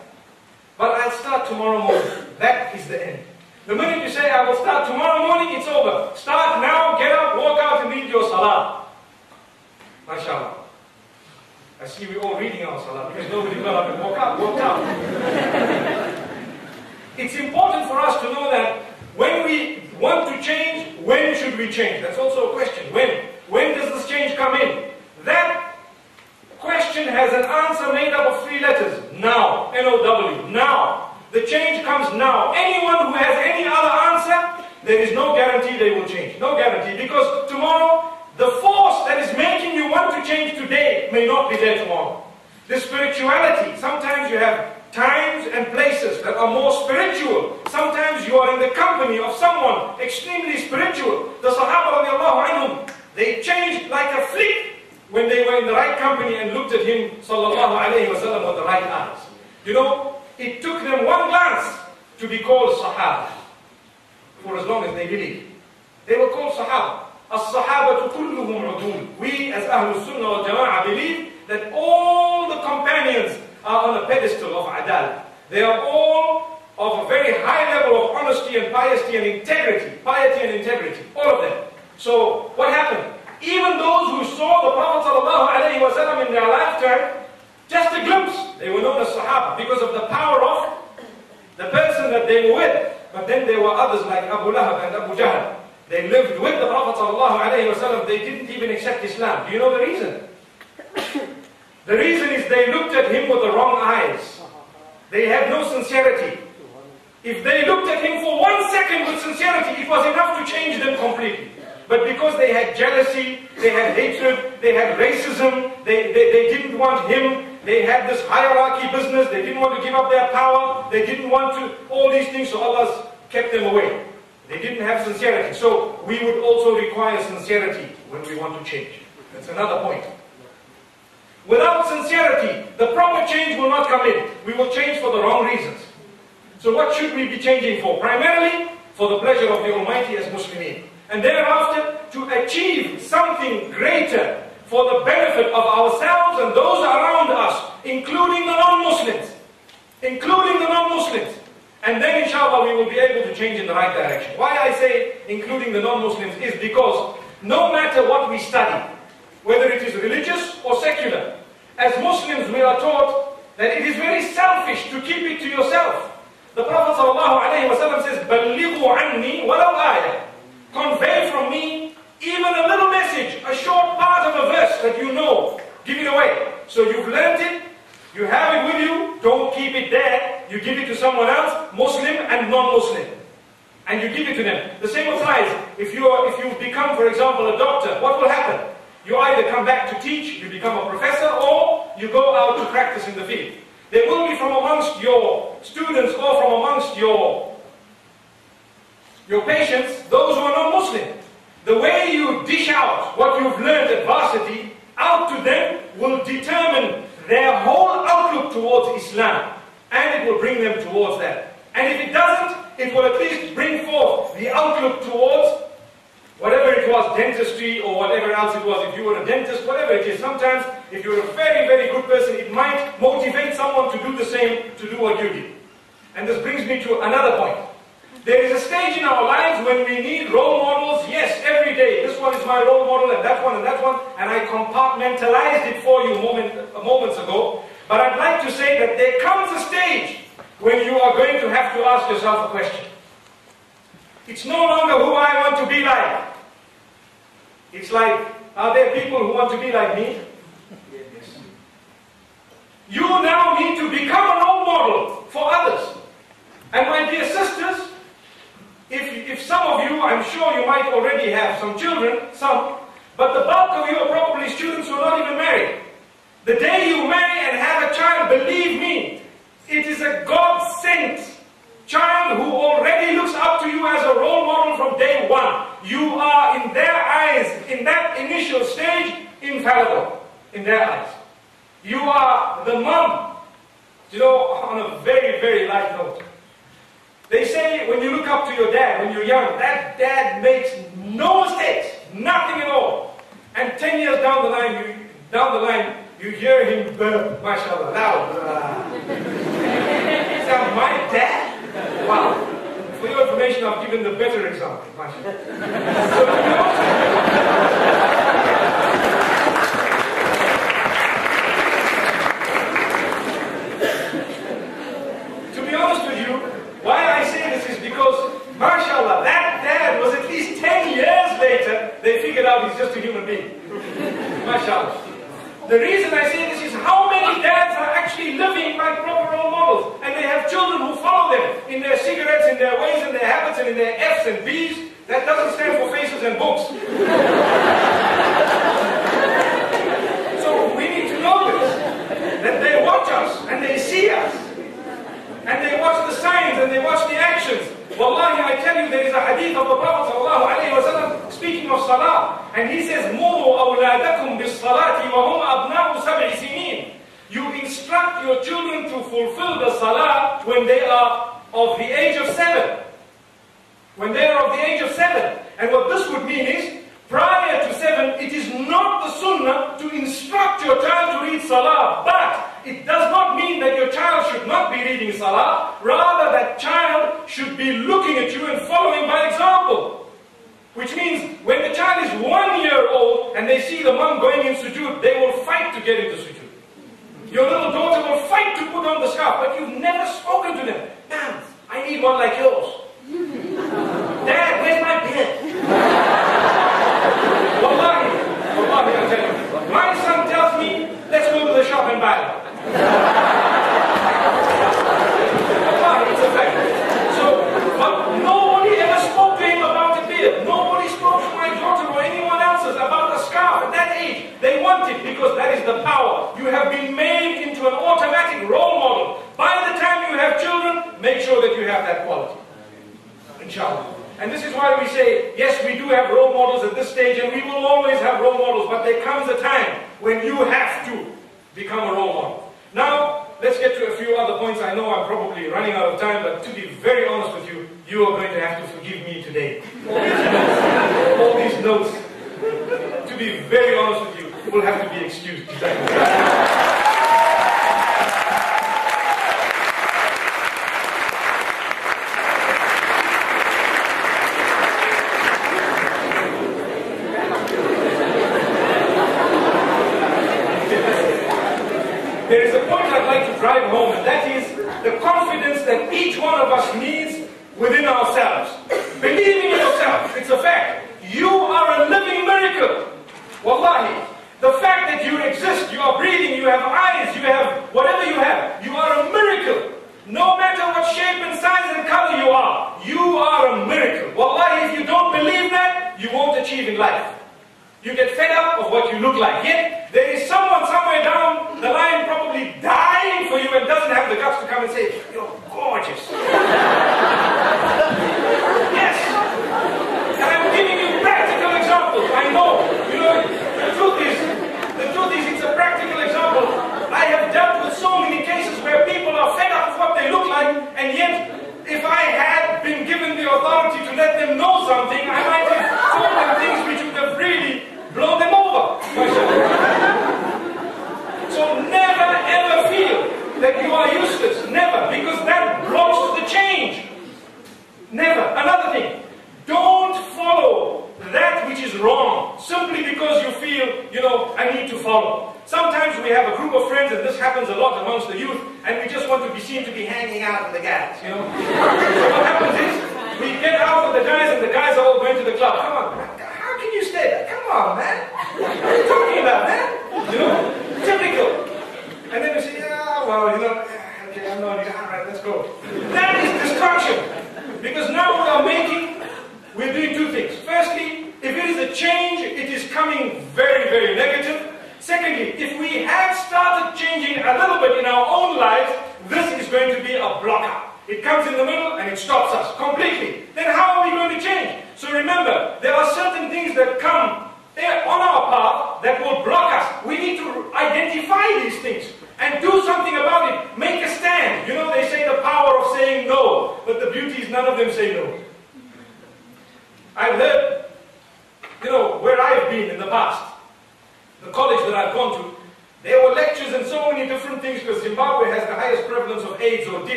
But I'll start tomorrow morning. That is the end. The minute you say, I will start tomorrow morning, it's over. Start now, get up, walk out and read your salah. MashaAllah. I see we are all reading our salah because nobody got up and walk out, walked out. it's important for us to know that when we want to change, when should we change? That's also a question. When? When does this change come in? That question has an answer made up of three letters. Now. N-O-W. Now. The change comes now. Anyone who has any other answer, there is no guarantee they will change. No guarantee. Because tomorrow, the force that is making you want to change today may not be there tomorrow. The spirituality, sometimes you have times and places that are more spiritual. Sometimes you are in the company of someone extremely spiritual. The Sahaba anhum, they changed like a fleet when they were in the right company and looked at him sallallahu alayhi wa sallam with the right eyes. You know, it took them one glance to be called Sahaba for as long as they believed. They were called Sahaba. As-Sahabatu kulluhum udul. We as Ahlul Sunnah wal Jama'ah believe that all the companions are on a pedestal of adal. They are all of a very high level of honesty and piety and integrity. Piety and integrity. All of them. So, what happened? Even those who saw the Prophet ﷺ in their lifetime, just a glimpse, they were known as Sahaba because of the power of the person that they were with. But then there were others like Abu Lahab and Abu Jahl. They lived with the Prophet ﷺ. They didn't even accept Islam. Do you know the reason? the reason is they looked at him with the wrong eyes. They had no sincerity. If they looked at him for one second with sincerity, it was enough to change them completely. But because they had jealousy, they had hatred, they had racism, they, they, they didn't want him They had this hierarchy business. They didn't want to give up their power. They didn't want to, all these things, so Allah kept them away. They didn't have sincerity. So we would also require sincerity when we want to change. That's another point. Without sincerity, the proper change will not come in. We will change for the wrong reasons. So what should we be changing for? Primarily, for the pleasure of the Almighty as Muslimin. And thereafter, to achieve something greater for the benefit of ourselves and those around us, including the non-Muslims Including the non-Muslims. And then inshallah we will be able to change in the right direction. Why I say including the non-Muslims is because no matter what we study, whether it is religious or secular, as Muslims we are taught that it is very selfish to keep it to yourself. The Prophet ﷺ says, بَلِّغُوا عَنِّي وَلَوْ آيَةً Convey from me even a little message, a short part of a verse that you know. Give it away. So you've learned it, you have it with you, don't keep it there. You give it to someone else, Muslim and non-Muslim. And you give it to them. The same applies. If you are, if you become, for example, a doctor, what will happen? You either come back to teach, you become a professor, or you go out to practice in the field. There will be from amongst your students or from amongst your, your patients those who are not Muslim. The way you dish out what you've learned at varsity out to them will determine their whole outlook towards Islam. And it will bring them towards that. And if it doesn't, it will at least bring forth the outlook towards whatever it was, dentistry or whatever else it was. If you were a dentist, whatever it is, sometimes if you're a very, very good person, it might motivate someone to do the same, to do what you did. And this brings me to another point. There is a stage in our lives when we need role models, yes, every day. This one is my role model, and that one, and that one, and I compartmentalized it for you moment, moments ago. But I'd like to say that there comes a stage when you are going to have to ask yourself a question. It's no longer who I want to be like. It's like, are there people who want to be like me? Yes. You now need to become a role model for others. And my dear sisters, if, if some of you, I'm sure you might already have some children, some, but the bulk of you are probably students who are not even married. The day you marry and have a child, believe me, it is a God-sent child who already looks up to you as a role model from day one. You are, in their eyes, in that initial stage, infallible. In their eyes. You are the mom. You know, on a very, very light note. They say when you look up to your dad when you're young, that dad makes no mistakes, nothing at all. And ten years down the line, you down the line, you hear him burp, mashallah, loud. That my dad? Wow. For your information, I've given the better example, mashallah. to be honest with you, why I say this is because, mashallah, that dad was at least 10 years later, they figured he's just a human being. mashallah. The reason I say this is how many dads are actually living like proper role models and they have children who follow them in their cigarettes, in their ways, in their habits, and in their F's and B's. That doesn't stand for faces and books. so we need to know this. That they watch us and they see us. And they watch the signs and they watch the actions. Wallahi, I tell you, there is a hadith of the Prophet speaking of salah, and he says, Muru awladakum bi-salati wa hum abna'u sab'i sinin. You instruct your children to fulfill the salah when they are of the age of seven. When they are of the age of seven. And what this would mean is, prior to seven, it is not the sunnah to instruct your child to read salah, but it does not mean that your child should not be reading salah, rather that child should be looking at you and following by example. Which means when the child is one year old and they see the mom going in sujood, they will fight to get into sujood. Your little daughter will fight to put on the scarf, but you've never spoken to them. Ma'am, I need one like yours. Dad, where's my pen? Wallahi, Wallahi, I tell you. My son tells me, let's go to the shop and buy one. Wallahi, it's a fact. So, but nobody ever spoke to him about a beard. Nobody spoke to my daughter or anyone else's about a scarf now, at that age, they want it because that is the power. You have been made into an automatic role model. By the time you have children, make sure that you have that quality. Inshallah. And this is why we say, yes, we do have role models at this stage, and we will always have role models, but there comes a time when you have to become a role model. Now, let's get to a few other points. I know I'm probably running out of time, but to be very honest with you, you are going to have to forgive me today. All these notes, all these notes to be very honest with you, will have to be excused. There is a point I'd like to drive home, and that is the confidence that each one of us needs within ourselves. Believing in yourself, it's a fact. You are a living miracle. Wallahi. The fact that you exist, you are breathing, you have eyes, you have whatever you have, you are a miracle. No matter what shape and size and color you are, you are a miracle. Wallahi, if you don't believe that, you won't achieve in life. You get fed up of what you look like. Yet, there is someone somewhere down the line probably dying for you and doesn't have the guts to come and say, You're gorgeous.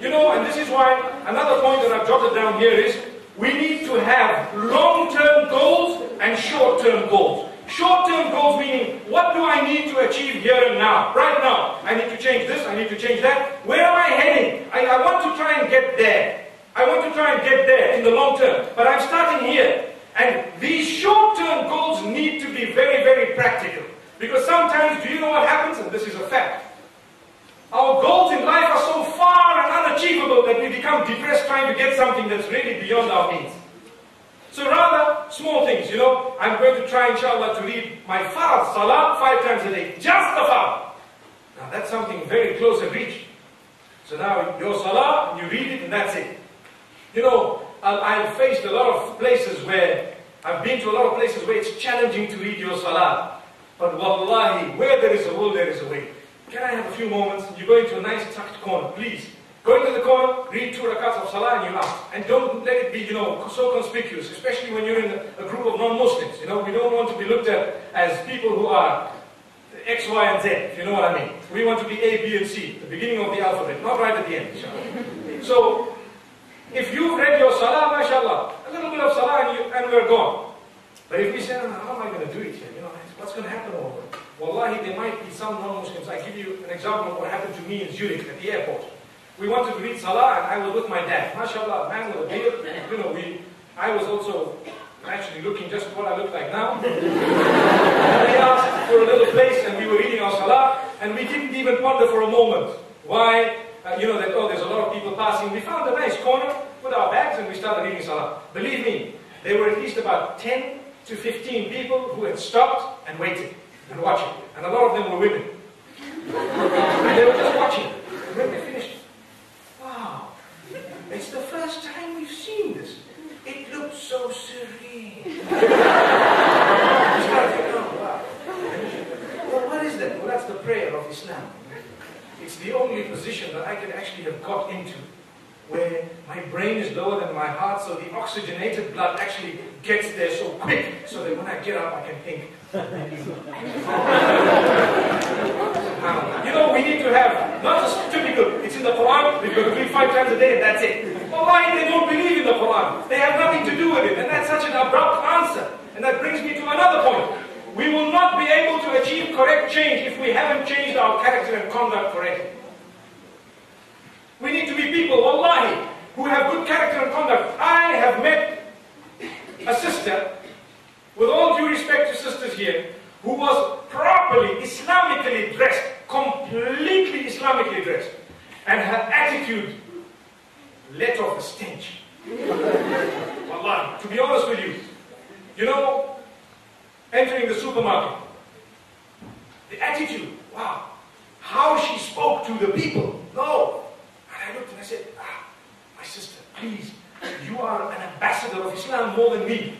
You know, and this is why another point that I've jotted down here is we need to have long-term goals and short-term goals. Short-term goals meaning, what do I need to achieve here and now? Right now, I need to change this, I need to change that. Where am I heading? I, I want to try and get there. I want to try and get there in the long term, but I'm starting here. And these short-term goals need to be very, very practical. Because sometimes, do you know what happens? And this is a fact. Our goals in life are so far and unachievable that we become depressed trying to get something that's really beyond our means. So rather, small things, you know, I'm going to try inshallah to read my fard, salah, five times a day. Just the fard. Now that's something very close and reach. So now your salah, you read it and that's it. You know, I've faced a lot of places where, I've been to a lot of places where it's challenging to read your salah. But wallahi, where there is a will, there is a way. Can I have a few moments? You go into a nice tucked corner, please. Go into the corner, read two rakats of salah and you're out. And don't let it be, you know, so conspicuous, especially when you're in a, group of non-Muslims. You know, we don't want to be looked at as people who are X, Y, and Z, if you know what I mean. We want to be A, B, and C, the beginning of the alphabet, not right at the end. So, if you've read your salah, mashallah, a little bit of salah and, you, and we're gone. But if we say, ah, how am I going to do it here? You know, what's going to happen over? Wallahi, there might be some non-Muslims. I give you an example of what happened to me in Zurich at the airport. We wanted to read Salah and I was with my dad. MashaAllah, man with a beard. You know, we, I was also actually looking just what I look like now. and they asked for a little place and we were reading our Salah and we didn't even ponder for a moment why, uh, you know, that, oh, there's a lot of people passing. We found a nice corner, put our bags and we started reading Salah. Believe me, there were at least about 10 to 15 people who had stopped and waited and watching. And a lot of them were women. and they were just watching. And when they finished, wow, it's the first time we've seen this. It looks so serene. oh, well, what is that? Well, that's the prayer of Islam. It's the only position that I can actually have got into my brain is lower than my heart, so the oxygenated blood actually gets there so quick, so that when I get up, I can think. you know, we need to have not just typical, it's in the Quran, to read five times a day and that's it. Well, why they don't believe in the Quran? They have nothing to do with it, and that's such an abrupt answer. And that brings me to another point. We will not be able to achieve correct change if we haven't changed our character and conduct correctly. We need to be people, wallahi, who have good character and conduct. I have met a sister, with all due respect to sisters here, who was properly Islamically dressed, completely Islamically dressed, and her attitude let off a stench. Wallahi, to be honest with you, you know, entering the supermarket, the attitude, wow, how she spoke to the people, no, And I looked and I said, ah, my sister, please, you are an ambassador of Islam more than me.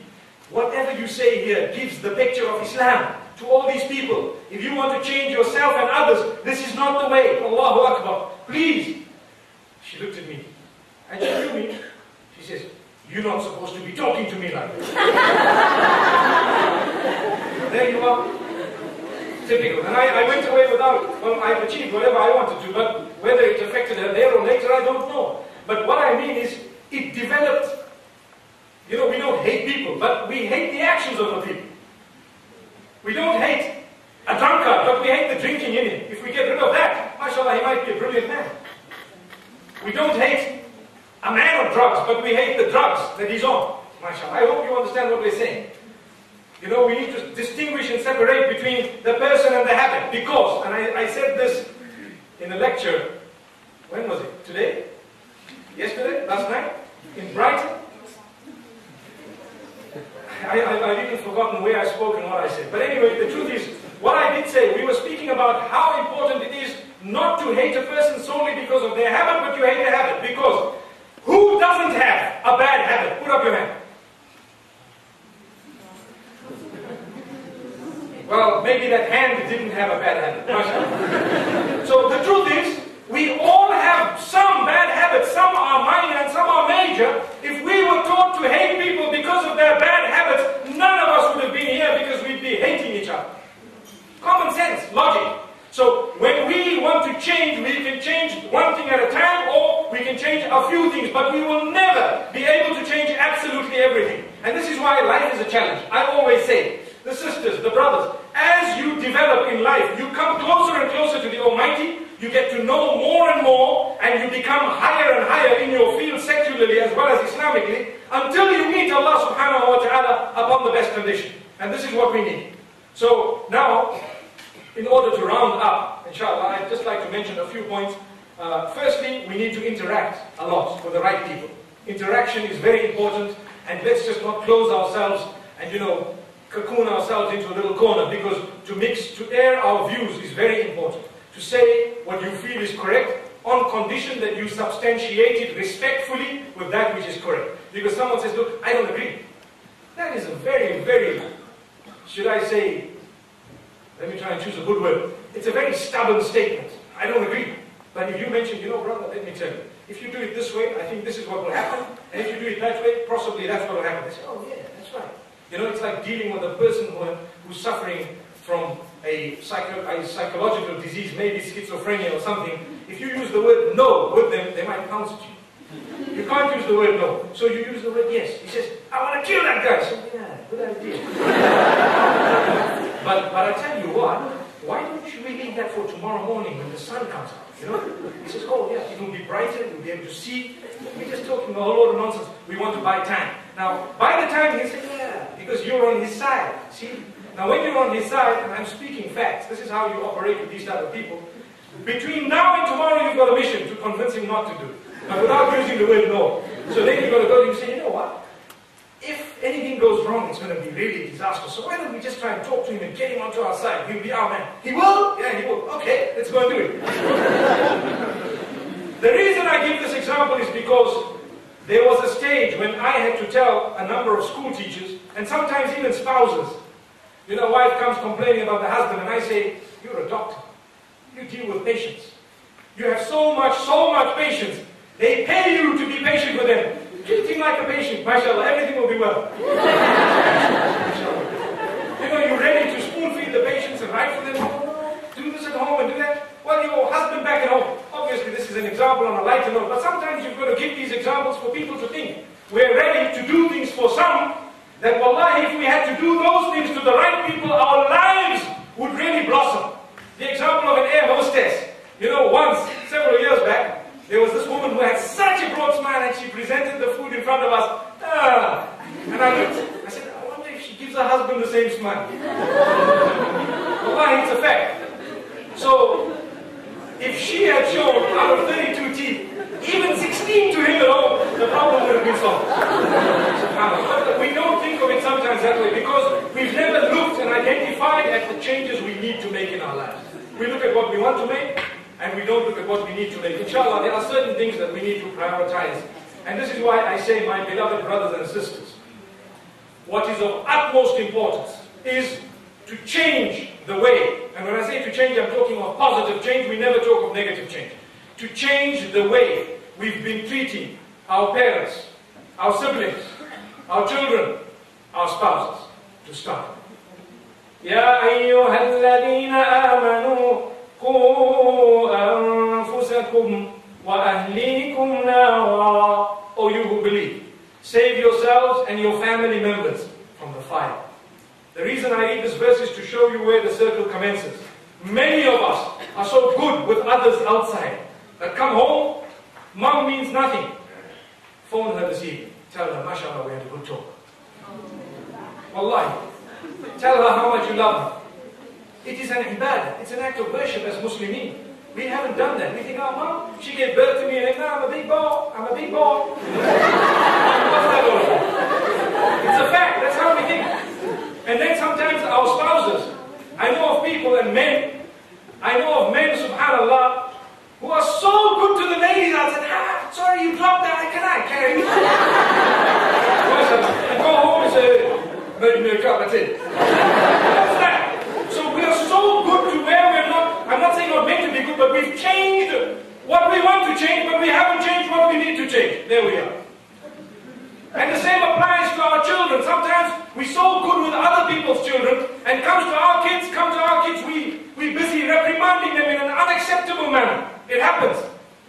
Whatever you say here gives the picture of Islam to all these people. If you want to change yourself and others, this is not the way. Allahu Akbar. Please. She looked at me and she knew me. She says, You're not supposed to be talking to me like this. there you are. Typical. And I, I went away without, well, I achieved whatever I wanted to, but whether it affected her there or later, I don't know. But what I mean is, it developed. You know, we don't hate people, but we hate the actions of the people. We don't hate a drunkard, but we hate the drinking in him. If we get rid of that, mashallah, he might be a brilliant man. We don't hate a man of drugs, but we hate the drugs that he's on. Mashallah. I hope you understand what we're saying. You know, we need to distinguish and separate between the person and the habit. Because, and I, I said this in a lecture, when was it? Today? Yesterday? Last night? In Brighton? I, I, I've even forgotten where I spoke and what I said. But anyway, the truth is, what I did say, we were speaking about how important it is not to hate a person solely because of their habit, but you hate the habit. Because who doesn't have a bad habit? Put up your hand. Well, maybe that hand didn't have a bad habit. so the truth is, we all have some bad habits. Some are minor and some are major. If we were taught to hate people because of their bad habits, none of us would have been here because we'd be hating each other. Common sense, logic. So when we want to change, we can change one thing at a time or we can change a few things, but we will never be able to change absolutely everything. And this is why life is a challenge. I always say, the sisters, the brothers, as you develop in life, you come closer and closer to the Almighty, you get to know more and more, and you become higher and higher in your field secularly as well as Islamically, until you meet Allah subhanahu wa ta'ala upon the best condition. And this is what we need. So now, in order to round up, inshallah, I'd just like to mention a few points. Uh, firstly, we need to interact a lot with the right people. Interaction is very important, and let's just not close ourselves and, you know, cocoon ourselves into a little corner because to mix, to air our views is very important. To say what you feel is correct on condition that you substantiate it respectfully with that which is correct. Because someone says, look, I don't agree. That is a very, very, should I say, let me try and choose a good word. It's a very stubborn statement. I don't agree. But if you mention, you know, brother, let me tell you, if you do it this way, I think this is what will happen. And if you do it that way, possibly that's what will happen. They say, oh yeah, that's right. You know, it's like dealing with a person who, who's suffering from a, psycho, a psychological disease, maybe schizophrenia or something. If you use the word no with them, they might pounce at you. You can't use the word no. So you use the word yes. He says, I want to kill that guy. So, yeah, good idea. but, but I tell you what, why don't you leave that for tomorrow morning when the sun comes out? You know? He says, oh yeah, it will be brighter, you'll be able to see. We're just talking a whole lot of nonsense. We want to buy time. Now, by the time he said, yeah, because you're on his side. See? Now when you're on his side, and I'm speaking facts, this is how you operate with these type of people. Between now and tomorrow, you've got a mission to convince him not to do. But without using the word no. So then you've got to go and say, you know what? if anything goes wrong, it's going to be really disastrous. So why don't we just try and talk to him and get him onto our side? He'll be our man. He will? Yeah, he will. Okay, let's go and do it. the reason I give this example is because there was a stage when I had to tell a number of school teachers, and sometimes even spouses, you know, wife comes complaining about the husband, and I say, you're a doctor. You deal with patients. You have so much, so much patience. They pay you to be patient with them. Treat him like a patient, mashallah, everything will be well. you know, you're ready to spoon feed the patients and write for them, do this at home and do. Well, your husband back at home. Obviously, this is an example on a lighter note, but sometimes you've got to give these examples for people to think. We're ready to do things for some, that wallahi, if we had to do those things to the right people, our lives would really blossom. The example of an air hostess. You know, once, several years back, there was this woman who had such a broad smile and she presented the food in front of us. Ah. And I looked, I said, I wonder if she gives her husband the same smile. Why? It's a fact. So, if she had shown out of 32 teeth, even 16 to him at home, the problem would have been solved. But we don't think of it sometimes that way because we've never looked and identified at the changes we need to make in our lives. We look at what we want to make, and we don't look at what we need to make. Inshallah, there are certain things that we need to prioritize. And this is why I say, my beloved brothers and sisters, what is of utmost importance is to change the way And when I say to change, I'm talking of positive change. We never talk of negative change. To change the way we've been treating our parents, our siblings, our children, our spouses. To start. يا أيها الذين آمنوا قوا أنفسكم وأهليكم نارا O you who believe, save yourselves and your family members from the fire. The reason I read this verse is to show you where the circle commences. Many of us are so good with others outside that come home, mom means nothing. Phone her this evening. Tell her, mashallah, we had a good talk. Wallahi. Tell her how much you love her. It is an ibadah. It's an act of worship as Muslimin. We haven't done that. We think, oh, mom, she gave birth to me, and now I'm a big boy. I'm a big boy. What's that all It's a fact. That's how we think. And then sometimes our spouses. I know of people and men. I know of men, subhanallah, who are so good to the ladies. I said, ah, sorry, you dropped that. Can I carry it? and go home and say, maybe make up. That's it. What's that? So we are so good to where we're not, I'm not saying not meant to be good, but we've changed what we want to change, but we haven't changed what we need to change. There we are. And the same applies to our children. Sometimes we're so good with other people's children, and comes to our kids, come to our kids, we, we busy reprimanding them in an unacceptable manner. It happens.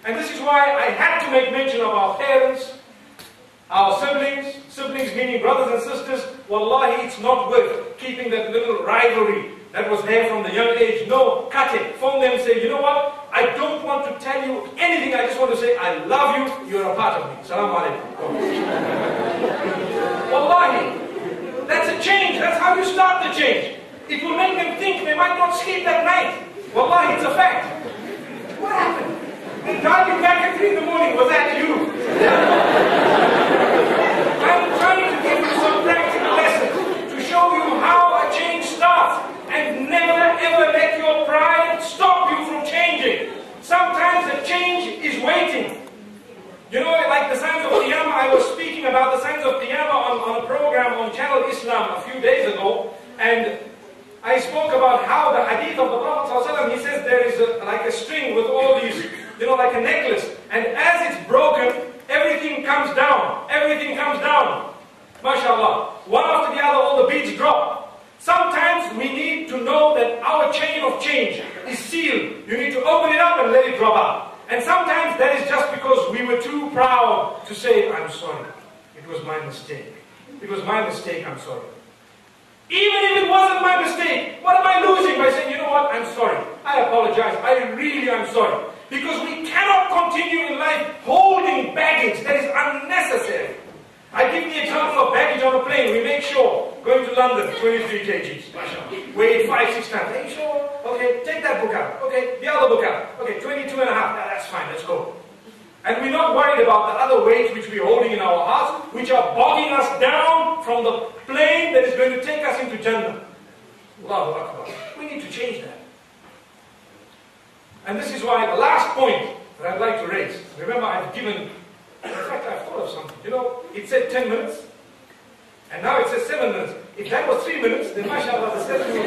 And this is why I had to make mention of our parents, our siblings, siblings meaning brothers and sisters. Wallahi, it's not worth keeping that little rivalry that was there from the young age. No, cut it. Phone them and say, you know what? I don't want to tell you anything. I just want to say, I love you. You're a part of me. Salam alaikum. Wallahi. That's a change. That's how you start the change. It will make them think they might not sleep that night. Wallahi, it's a fact. What happened? They died you back at 3 in the morning. Was that you? I'm trying to give you some practical lessons to show you how a change starts and never ever let your pride stop. Sometimes the change is waiting. You know, like the signs of Qiyamah, I was speaking about the signs of Qiyamah on, on a program on Channel Islam a few days ago, and I spoke about how the hadith of the Prophet he says there is a, like a string with all these, you know, like a necklace, and as it's broken, everything comes down. Everything comes down. MashaAllah. One after the other, all the beads drop. Sometimes we need to know that our chain of change is sealed. You need to open it up and let it drop out. And sometimes that is just because we were too proud to say, I'm sorry. It was my mistake. It was my mistake, I'm sorry. Even if it wasn't my mistake, what am I losing by saying, you know what, I'm sorry. I apologize. I really am sorry. Because we cannot continue in life holding baggage that is unnecessary. I give the example of baggage on a plane. We make sure, going to London, 23 kgs. Weigh five, six times. Are you sure? Okay, take that book out. Okay, the other book out. Okay, 22 and a half. That's fine, let's go. And we're not worried about the other weights which we're holding in our hearts, which are bogging us down from the plane that is going to take us into Jannah. We need to change that. And this is why the last point that I'd like to raise, remember I've given in fact, I thought of something. You know, it said 10 minutes, and now it says 7 minutes. If that was 3 minutes, then mashallah, the session would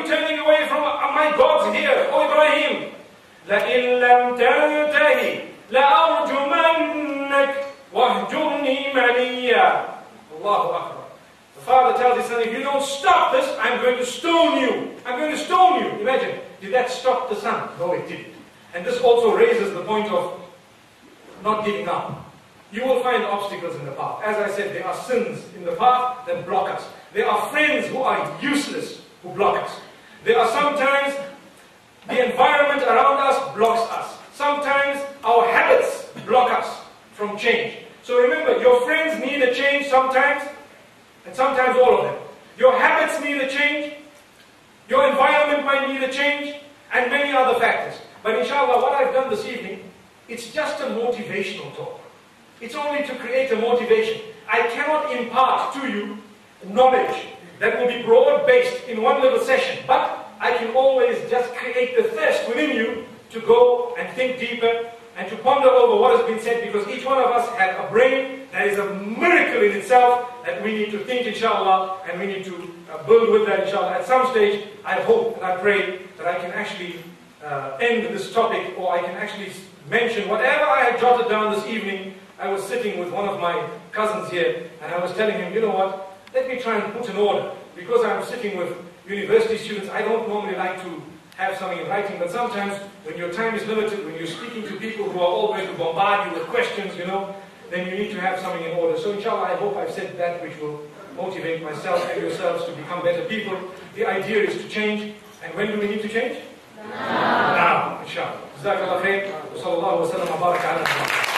you turning away from uh, my gods here, O Ibrahim? لئن لم تنتهي لأرجمنك واهجرني مليا الله أكبر The father tells his son, if you don't stop this, I'm going to stone you. I'm going to stone you. Imagine, did that stop the son? No, it didn't. And this also raises the point of not giving up. You will find obstacles in the path. As I said, there are sins in the path that block us. There are friends who are useless who block us. There are sometimes the environment around us blocks us. Sometimes our habits block us from change. So remember, your friends need a change sometimes, and sometimes all of them. Your habits need a change, your environment might need a change, and many other factors. But inshallah, what I've done this evening, it's just a motivational talk. It's only to create a motivation. I cannot impart to you knowledge that will be broad based in one little session, but I can always just create the thirst within you to go and think deeper and to ponder over what has been said because each one of us has a brain that is a miracle in itself that we need to think inshallah and we need to uh, build with that inshallah. At some stage, I hope and I pray that I can actually uh, end this topic or I can actually mention whatever I had jotted down this evening. I was sitting with one of my cousins here and I was telling him, you know what, let me try and put an order. Because I'm sitting with university students, I don't normally like to have something in writing, but sometimes when your time is limited, when you're speaking to people who are all going to bombard you with questions, you know, then you need to have something in order. So inshallah, I hope I've said that which will motivate myself and yourselves to become better people. The idea is to change. And when do we need to change? Now. Now, inshallah. جزاك الله خير وصلى الله وسلم وبارك على محمد